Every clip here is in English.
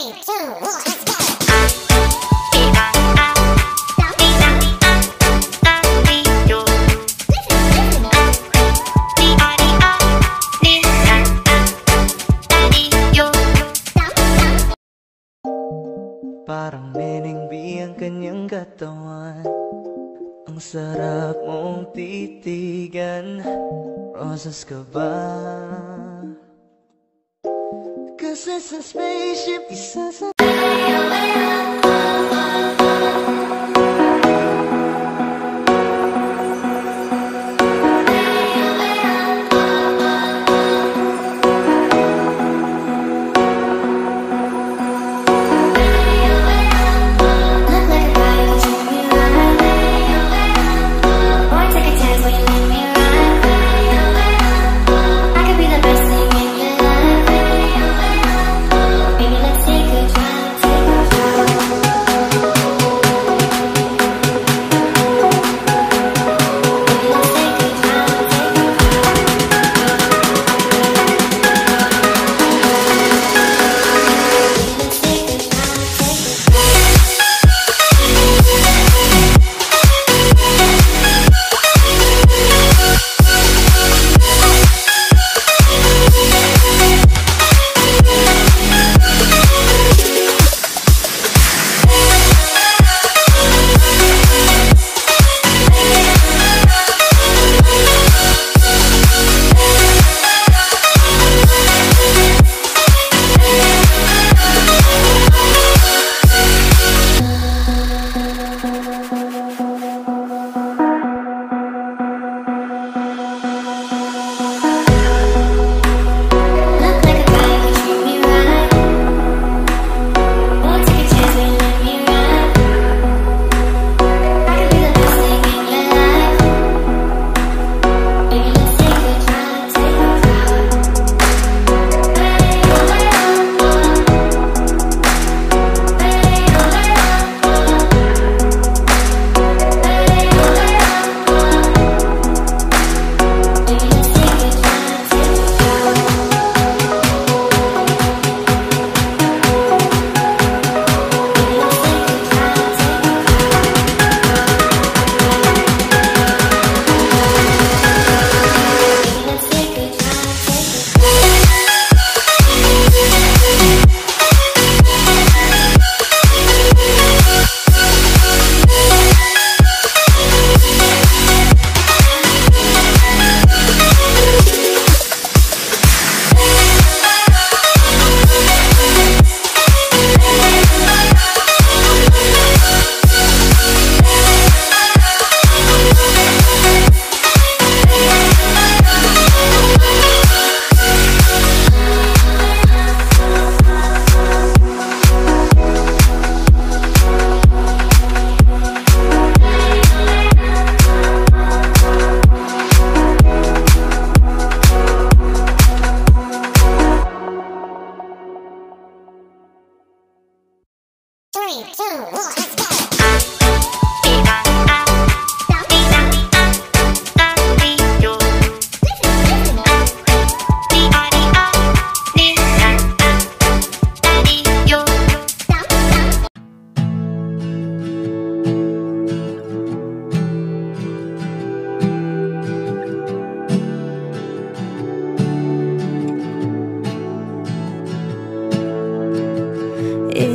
Three, two, one, let's go! Parang menengbi ang kanyang katawan Ang sarap mong titigan Rosas ka ba? sense, sense, spaceship, you sense, of.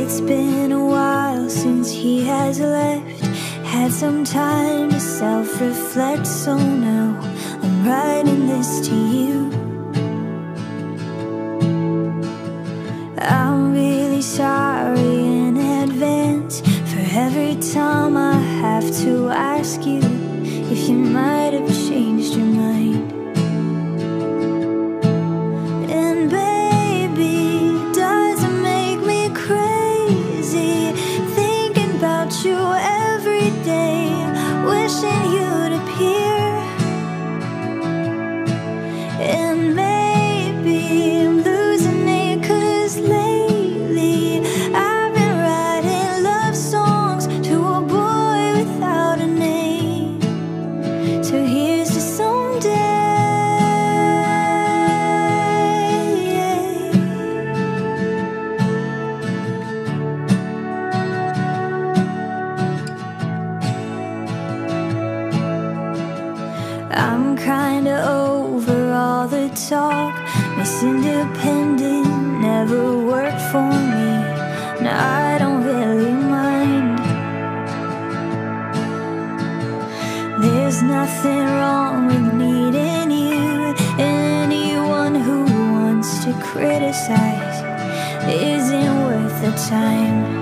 It's been a while since he has left. Had some time to self-reflect So now I'm writing this to you. I'm really sorry in advance For every time I have to ask you. There's nothing wrong with needing you. Anyone who wants to criticize isn't worth the time.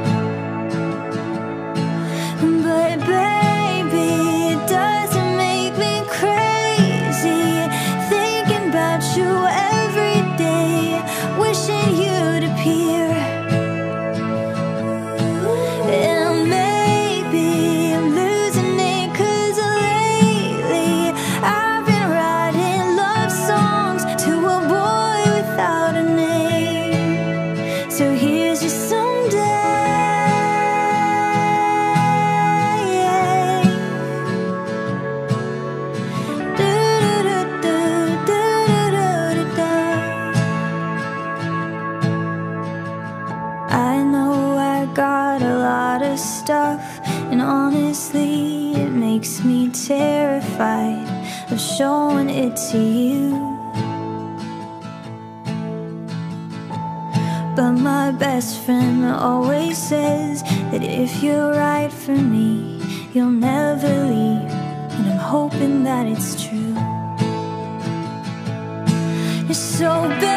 got a lot of stuff, and honestly, it makes me terrified of showing it to you. But my best friend always says that if you're right for me, you'll never leave, and I'm hoping that it's true. It's so bad.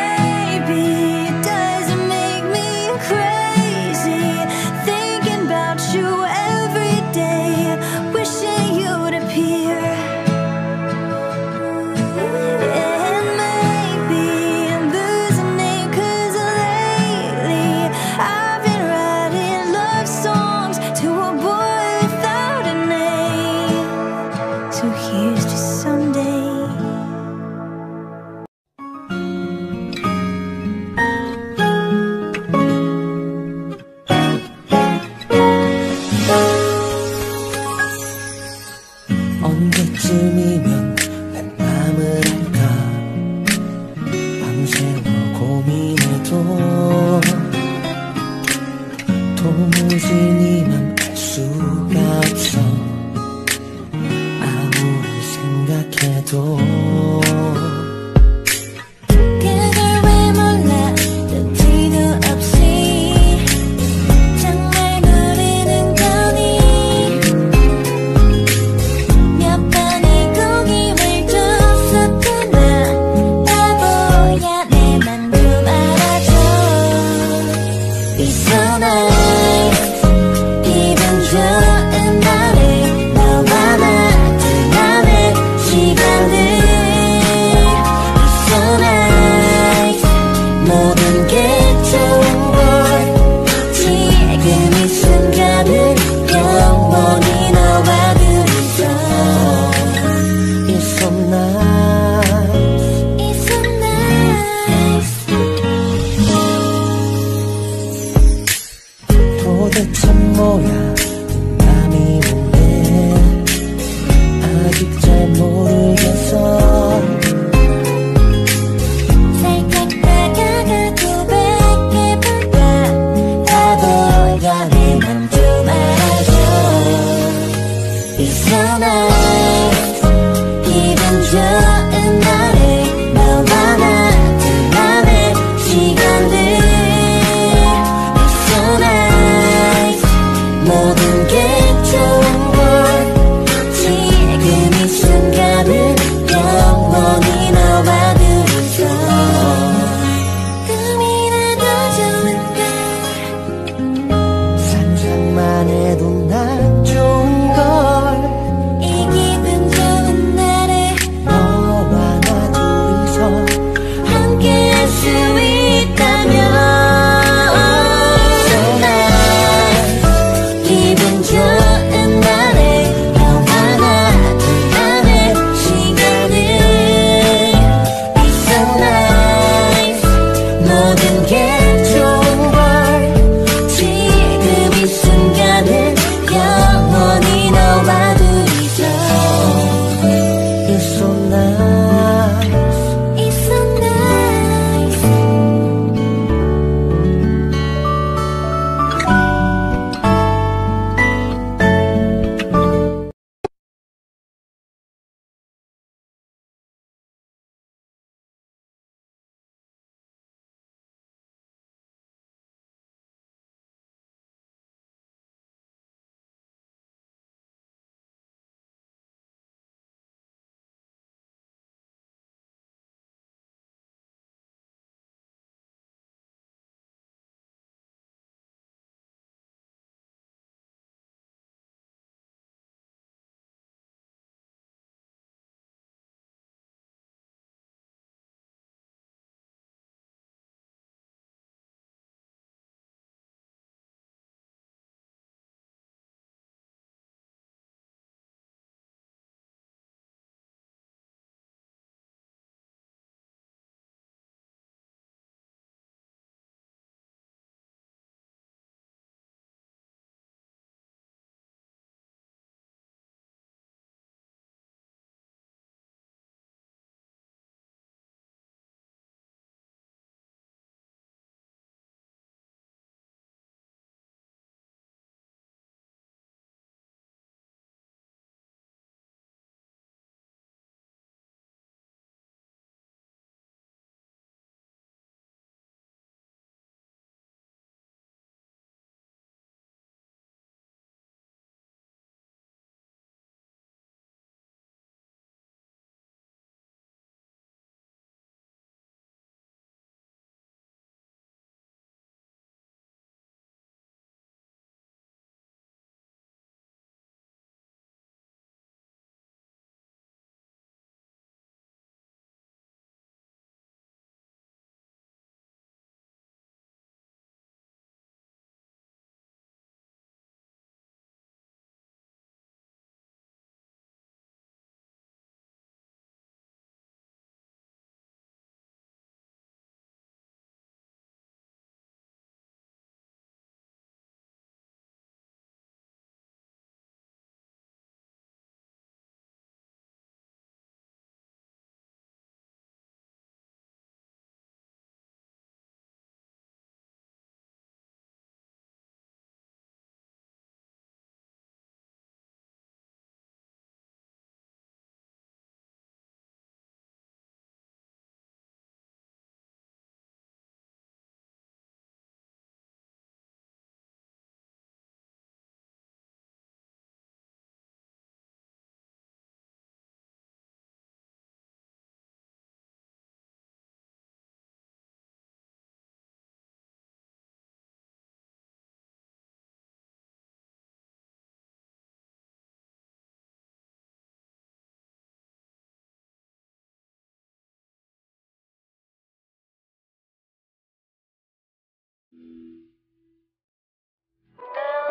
So here's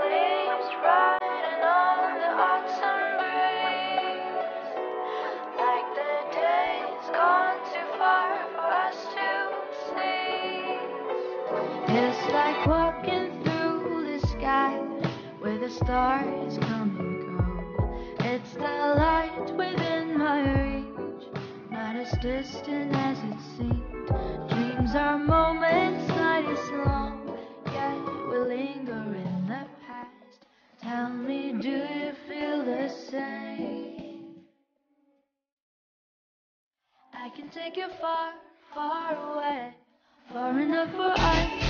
stars come and all the hot summer. Like the day's gone too far for us to see. It's like walking through the sky where the star is coming go. It's the light within my reach, not as distant as it seemed. Dreams are moments, take you far, far away, far enough for us